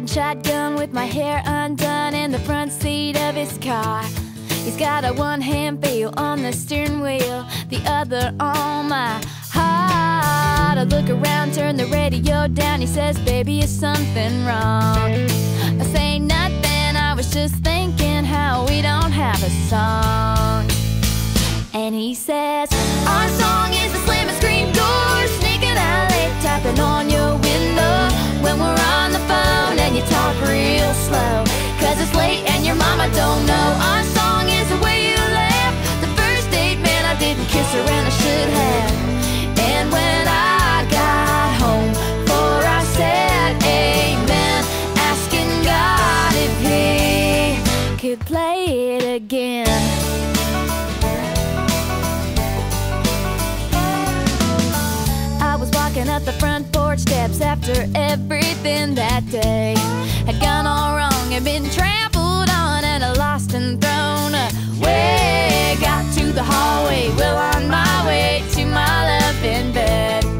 riding shotgun with my hair undone in the front seat of his car. He's got a one hand feel on the steering wheel, the other on my heart. I look around, turn the radio down. He says, Baby, is something wrong? I say nothing, I was just thinking how we don't have a song. And he says, Our song is the slamming screen door, sneaking out late, tapping on your window phone and you talk real slow. Cause it's late and your mama don't know. Our song is the way you laugh. The first date, man, I didn't kiss her and I should have. And when I got home, for I said amen, asking God if He could play it again. I was walking up the front porch steps after everything that day had gone all wrong and been trampled on and lost and thrown away. Got to the hallway, well on my way to my love in bed.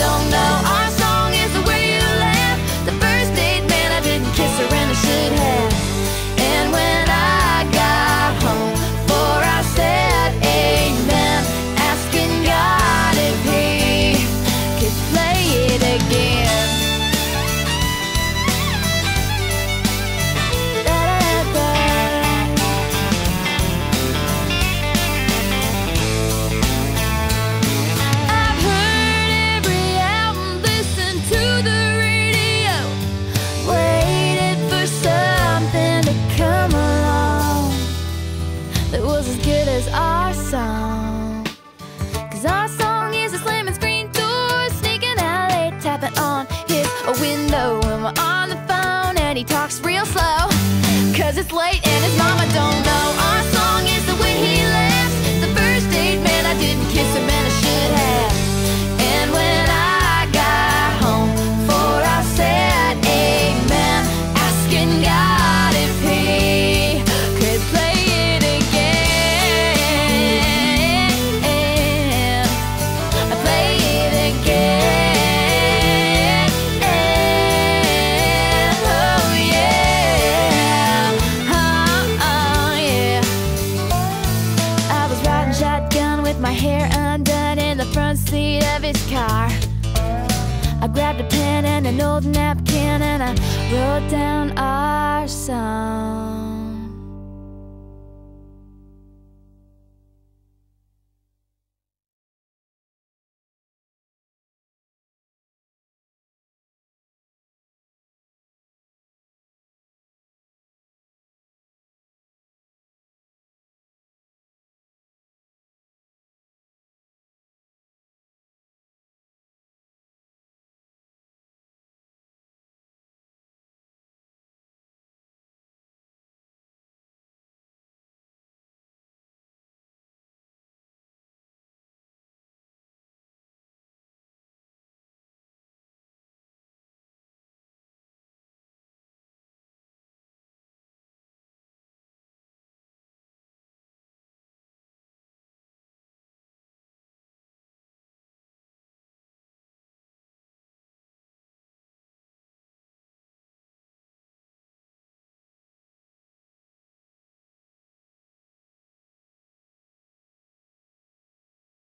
Don't know. As our song. Cause our song is a slamming screen door, sneaking out late, tapping on his window when we're on the phone and he talks real slow. Cause it's late and his mama don't know. Our song grabbed a pen and an old napkin and I wrote down our song.